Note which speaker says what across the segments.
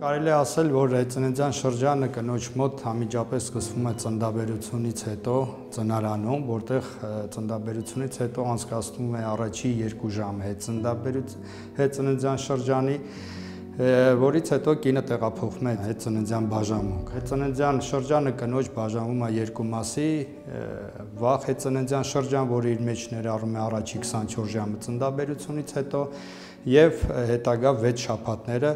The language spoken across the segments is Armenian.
Speaker 1: Կարելի է ասել, որ ծննդյան շրջանը կնոջ մոտ համիջապես սկսվում է ծննդաբերությունից հետո ծնարանում, որտեղ ծննդաբերությունից հետո անցկացվում է առաջի 2 ժամը հետ ծննդաբերուց հետ ծննդյան շրջանի որից հետո կինը տեղափոխվում է հետ ծննդյան բաժանմունք։ Հետ ծննդյան շրջանը կնոջ բաժանվում է երկու մասի՝ վաղ հետ ծննդյան շրջան, որը իր մեջ ներառում է առաջի 24 ժամը ծննդաբերությունից հետո եւ հետագա 6 շաբաթները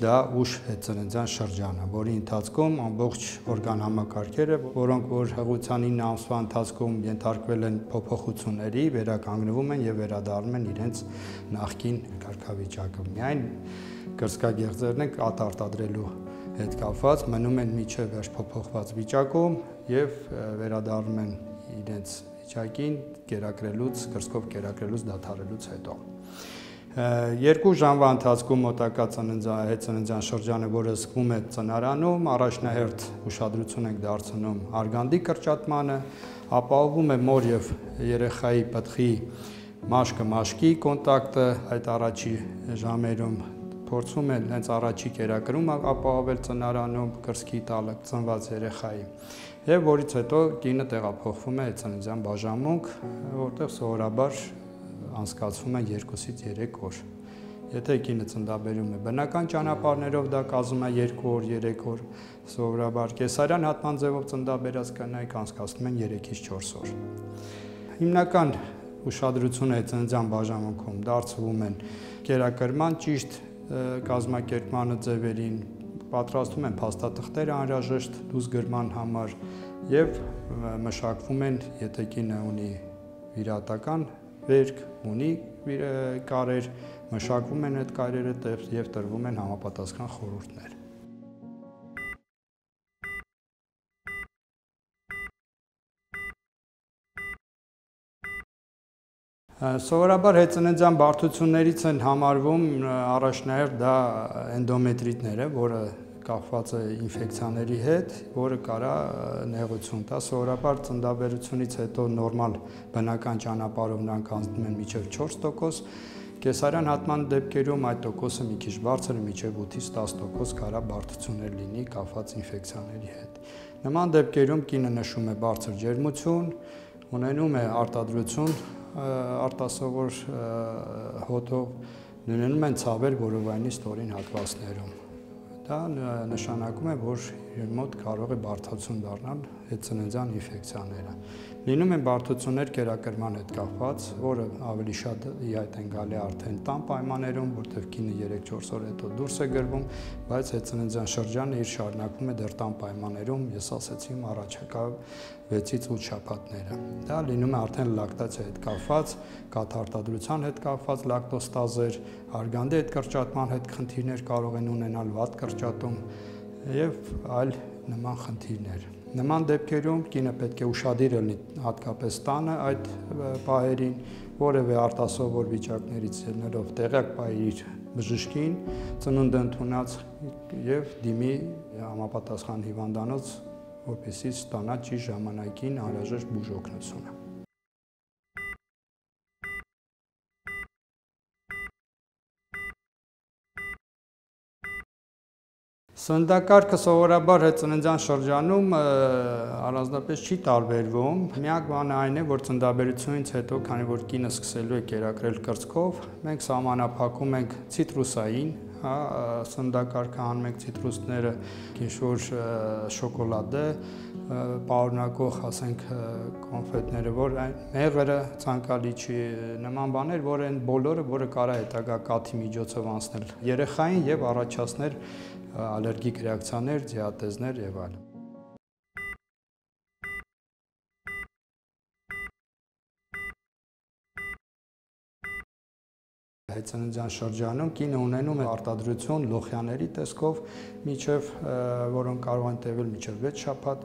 Speaker 1: դա ուշ հետծննդյան շրջանը, որի ընթացքում ամբողջ օրգան համակարգերը, որոնք որ հղության 9 ամսվա ընթացքում ենթարկվել են փոփոխությունների, վերականգնվում են եւ վերադառնում են իրենց նախկին կարգավիճակը։ Միայն կրսկագեղձերն են արտարտադրելու հետ կապված մնում են միջև վերջ փոփոխված վիճակում եւ վերադառնում են իրենց վիճակին կերակրելուց, կրսկով կերակրելուց դադարելուց հետո երկու ժամվա ընթացքում մոտակա ծննդյան ծննդյան շրջանը, որը սկվում է ծնարանում, առաջնահերթ ուշադրություն ենք դարձնում արգանդի կրճատմանը, ապահովում է մոր եւ երեխայի պտղի մաշկը մաշկի կոնտակտը այդ առաջի ժամերում փորձում են հենց առաջի կերակրում ապահովել ծնարանում կրսկի տալը ծնված երեխայի եւ որից հետո կինը տեղափոխվում է ծննդյան բաժանմունք որտեղ սովորաբար անցկացվում է 2-ից 3 օր։ Եթե կինը ծննդաբերում է բնական ճանապարհներով, դա կազմում է 2 օր, 3 օր։ Սովորաբար կեսարյան հատման ձևով ծննդաբերած կանայք անցկացնում են 3-ից 4 օր։ Հիմնական ուշադրությունը ծննդյան բաժանմունքում դարձվում են կերակրման ճիշտ կազմակերպմանը ձևերին, պատրաստում են փաստաթղթեր անհրաժեշտ դուզ գրման համար եւ մշակվում են, եթե կինը ունի վիրատական վերք ունի կարեր, մշակվում են այդ կարերը եւ տրվում են համապատասխան խորհուրդներ։ Սովորաբար հետծննդյան բարդություններից են համարվում առաջնահերթ դա էնդոմետրիտները, որը կախված է ինֆեկցիաների հետ, որը կարա նեղություն տա։ Սովորաբար ծնդաբերությունից հետո նորմալ բնական ճանապարհով նրանք անցնում են մինչև 4%, կեսարյան հատման դեպքերում այդ տոկոսը մի քիչ բարձր է, մինչև 8-ից 10% կարա բարդություններ լինի կախված ինֆեկցիաների հետ։ Նման դեպքերում կինը նշում է բարձր ջերմություն, ունենում է արտադրություն արտասովոր հոտով ունենում են ցավեր որովայնի ստորին հատվածներում Դա նշանակում է, որ մոտ կարող է բարդացություն դառնալ հետծննդյան ինֆեկցիաները։ Լինում են բարդություններ կերակրման հետ կապված, որը ավելի շատ իհայտ են գալի արդեն տան պայմաններում, որտեղ կինը 3-4 օր հետո դուրս է գրվում, բայց հետծննդյան շրջանը իր շարունակվում է դեռ տան պայմաններում, ես ասացի, առաջակա 6-ից 8 շաբաթները։ Դա լինում է արդեն լակտացիա հետ կապված, կաթարտադրության հետ կապված լակտոստազեր, արգանդի հետ կրճատման հետ խնդիրներ կարող են ունենալ վատ կրճատում եւ այլ նման խնդիրներ։ Նման դեպքերում կինը պետք է ուշադիր լինի հատկապես տանը այդ պահերին, որևէ արտասովոր վիճակներից ելնելով տեղյակ պահի իր բժշկին, ծնունդը ընդունած եւ դիմի համապատասխան հիվանդանոց որպեսզի ստանա ճիշտ ժամանակին անհրաժեշտ բուժօգնությունը։ Սննդակարգը սովորաբար ծննդյան շրջանում առանձնապես չի տարբերվում։ Միակ բանը այն է, որ ծննդաբերությունից հետո, քանի որ կինը սկսելու է կերակրել կրծքով, մենք սահմանափակում ենք ցիտրուսային հա, սննդակարգը հանում եք ցիտրուսները, ինչ-որ շոկոլադը, պարունակող, ասենք, կոնֆետները, որ այն մեղրը ցանկալի չի, նման բաներ, որ այն բոլորը, որը կարա հետագա կաթի միջոցով անցնել երեխային եւ առաջացնել ալերգիկ ռեակցիաներ, դիատեզներ եւ այլն։ Հայցանջան շրջանում կինը ունենում է արտադրություն լոխյաների տեսքով միջև որոնք կարող են տևել միջև 6 շաբաթ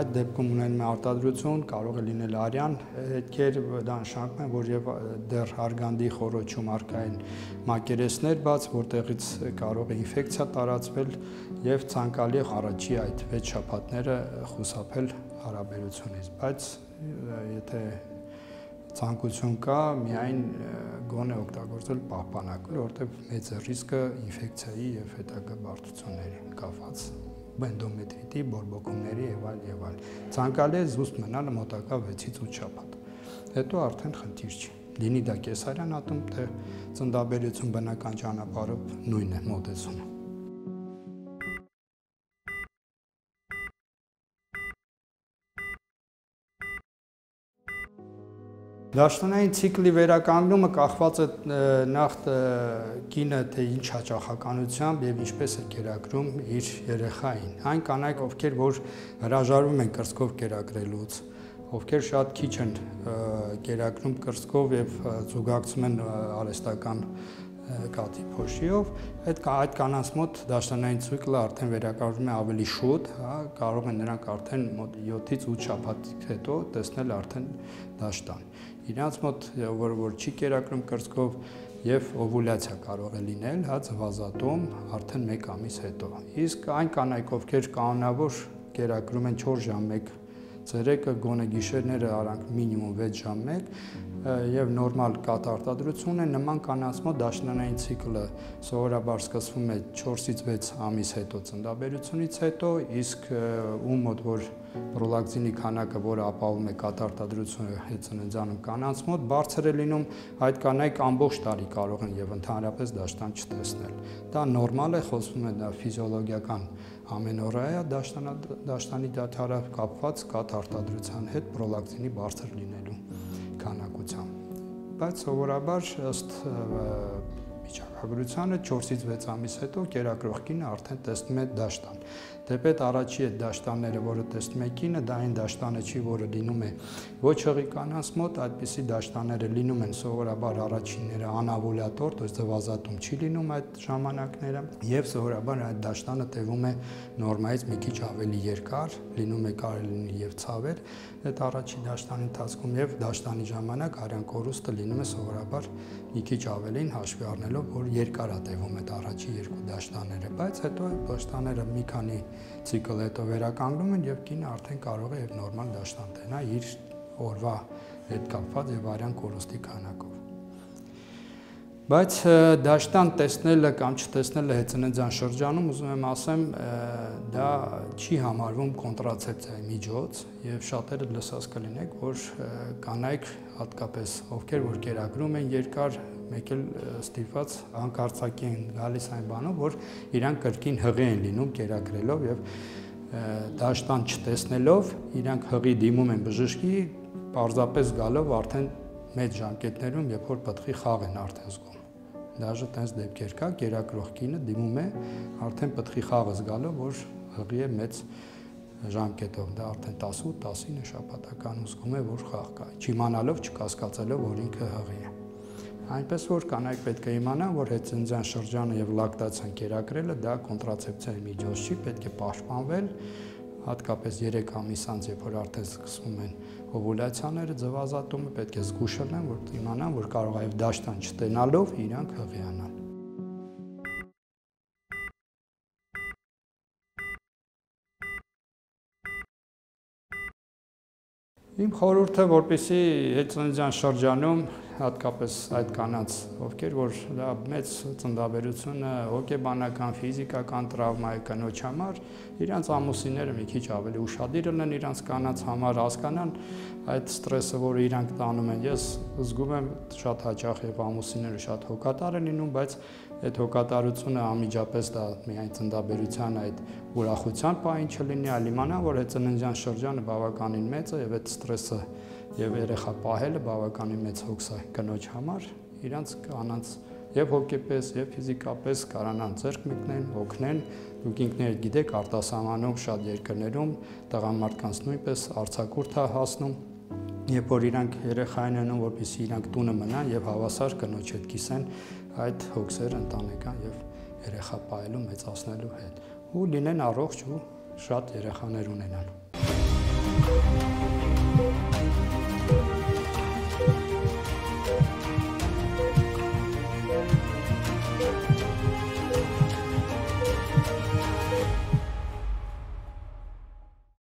Speaker 1: այդ դեպքում ունենում է արտադրություն կարող է լինել արյան հետքեր դա նշանակում է որ եւ դեռ արգանդի խորոչում արկային մակերեսներ բաց որտեղից կարող է ինֆեկցիա տարածվել եւ ցանկալի առաջի այդ 6 շաբաթները խուսափել հարաբերությունից բայց եթե ցանկություն կա միայն գոնե օգտագործել պահպանակը, որտեղ մեծ է ռիսկը ինֆեկցիայի եւ հետագա բարդությունների կապված բենդոմետրիտի, բորբոքումների եւ այլ եւ այլ։ Ցանկալի է զուսպ մնալ մոտակա 6-ից 8 շաբաթ։ Հետո արդեն խնդիր չի լինի դա կեսարյան ատում, թե ծնդաբերություն բնական ճանապարհով նույնն է մոտեցումը։ Դաշնային ցիկլի վերականգնումը կախված է նախ կինը թե ինչ հաճախականությամբ եւ ինչպես է կերակրում իր երեխային։ Այն կանայք, ովքեր որ հրաժարվում են կրսկով կերակրելուց, ովքեր շատ քիչ են կերակրում կրսկով եւ զուգակցում են արհեստական կաթի փոշիով, այդ այդ կանանց մոտ դաշնային ցիկլը արդեն վերականգնվում է ավելի շուտ, հա, կարող են նրանք արդեն մոտ 7-ից 8 շաբաթ հետո տեսնել արդեն դաշտան։ Իրանց մոտ որ որ չի կերակրում կրծքով եւ օվուլյացիա կարող է լինել, հա, ծվազատում արդեն 1 ամիս հետո։ Իսկ այն կանայք, ովքեր կանոնավոր կերակրում են 4 ժամ 1 Ցերեկը գոնե գիշերները արանք մինիմում 6 ժամ 1 եւ նորմալ կաթարտադրություն է նման կանանց մոտ դաշնանային ցիկլը սովորաբար սկսվում է 4-ից 6 ամիս հետո ծննդաբերությունից հետո իսկ ում մոտ որ պրոլակտինի քանակը, որը ապահովում է կաթարտադրությունը հետծննդյանում կանանց մոտ, բարձր է լինում, այդ կանայք ամբողջ տարի կարող են եւ ընդհանրապես դաշտան չտեսնել։ Դա նորմալ է, խոսվում է դա ֆիզիոլոգիական ամենօրյա դաշտանա դաշտանի դաթարը կապված կաթարտադրության հետ պրոլակտինի բարձր լինելու քանակությամբ։ Բայց սովորաբար ըստ վիճակագրությանը 4-ից 6 ամիս հետո կերակրող կինը արդեն տեսնում է դաշտան։ Դեպետ առաջի այդ դաշտանները, որը տեսնում է կինը, դա այն դաշտանը չի, որը լինում է ոչ հղի կանանց մոտ, այդպիսի դաշտանները լինում են սովորաբար առաջինները անավոլատոր, то есть զվազատում չի լինում այդ ժամանակները, եւ սովորաբար այդ դաշտանը տևում է նորմայից մի քիչ ավելի երկար, լինում է կարելի լինի եւ ցավեր այդ առաջին դաշտանի ընթացքում եւ դաշտանի ժամանակ արյան կորուստը լինում է սովորաբար մի քիչ ավելին հաշվի առնելով, որ երկար է տևում այդ առաջի երկու դաշտանները, բայց հետո այդ դաշտանները մի քանի ցիկլ հետո վերականգնում են եւ կինը արդեն կարող է եւ նորմալ դաշտան տենա իր օրվա հետ կապված եւ արյան կորուստի քանակով։ Բայց դաշտան տեսնելը կամ չտեսնելը հետծննդյան շրջանում ուզում եմ ասեմ, դա չի համարվում կոնտրացեպցիայի միջոց եւ շատերը լսած կլինեք, որ կանայք հատկապես ովքեր որ կերակրում են երկար մեկ էլ ստիպված հանկարծակի են գալիս այն բանով, որ իրանք կրկին հղի են լինում կերակրելով եւ դաշտան չտեսնելով իրանք հղի դիմում են բժշկի, պարզապես գալով արդեն մեծ ժամկետներում, երբ որ պտղի խաղ են արդեն զգում դաժե տենց դեպքեր կա, կերակրող կինը դիմում է արդեն պտղի խաղը զգալով, որ հղի է մեծ ժամկետով, դա արդեն 18-19 շաբաթական զգում է, որ խաղ կա, չիմանալով, չկասկածելով, որ ինքը հղի է։ Այնպես որ կանայք պետք է իմանան, որ հետծննդյան շրջանը եւ լակտացիան կերակրելը դա կոնտրացեպցիայի միջոց չի, պետք է պաշտպանվել, հատկապես 3 ամիս անց, երբ որ արդեն սկսվում են օվուլյացիաները ձվազատումը պետք է զգուշ լինեն, որ իմանան, որ կարող է դաշտան չտենալով իրանք հղիանան։ Իմ խորհուրդը, որպեսի հետծննդյան շրջանում հատկապես այդ կանանց, ովքեր որ դա մեծ ծնդաբերությունը հոգեբանական, ֆիզիկական տրավմա է կնոջ համար, իրանց ամուսինները մի քիչ ավելի ուշադիր լինեն իրանց կանանց համար, հասկանան այդ ստրեսը, որը իրանք տանում են։ Ես զգում եմ շատ հաճախ եւ ամուսինները շատ հոգատար են լինում, բայց այդ հոգատարությունը անմիջապես դա միայն ծնդաբերության այդ ուրախության պահին չլինի, այլ իմանա, որ այդ ծննդյան շրջանը բավականին մեծ է եւ այդ ստրեսը եւ երեխա պահելը բավականին մեծ հոգս է կնոջ համար, իրանց կանանց եւ հոգեպես եւ ֆիզիկապես կարանան ձեռք մեկնեն, օգնեն։ Դուք ինքներդ գիտեք, արտասահմանում շատ երկրներում տղամարդկանց նույնպես արցակուրդ է հասնում, երբ որ իրանք երեխային անում, որպեսզի իրանք տունը մնան եւ հավասար կնոջ հետ կիսեն այդ հոգսերը ընտանեկան եւ երեխա պահելու մեծացնելու հետ ու լինեն առողջ ու շատ երեխաներ ունենան Thank you.